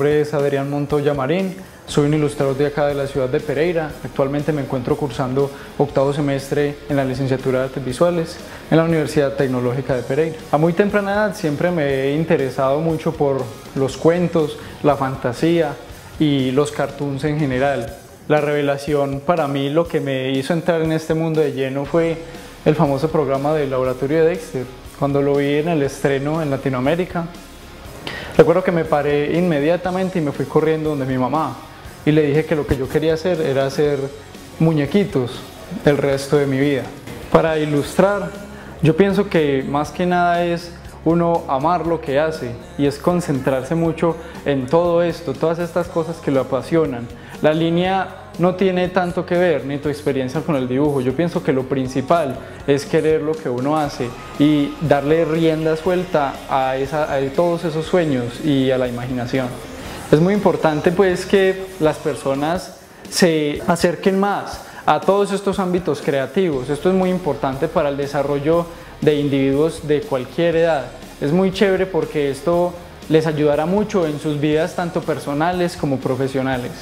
nombre es Adrián Montoya Marín, soy un ilustrador de acá de la ciudad de Pereira. Actualmente me encuentro cursando octavo semestre en la licenciatura de Artes Visuales en la Universidad Tecnológica de Pereira. A muy temprana edad siempre me he interesado mucho por los cuentos, la fantasía y los cartoons en general. La revelación para mí lo que me hizo entrar en este mundo de lleno fue el famoso programa del laboratorio de Dexter. Cuando lo vi en el estreno en Latinoamérica, recuerdo que me paré inmediatamente y me fui corriendo donde mi mamá y le dije que lo que yo quería hacer era hacer muñequitos el resto de mi vida. Para ilustrar, yo pienso que más que nada es uno amar lo que hace y es concentrarse mucho en todo esto, todas estas cosas que lo apasionan. La línea no tiene tanto que ver ni tu experiencia con el dibujo. Yo pienso que lo principal es querer lo que uno hace y darle rienda suelta a, todos esos sueños y a la imaginación. Es muy importante pues que las personas se acerquen más a todos estos ámbitos creativos. Esto es muy importante para el desarrollo de individuos de cualquier edad. Es muy chévere porque esto les ayudará mucho en sus vidas tanto personales como profesionales.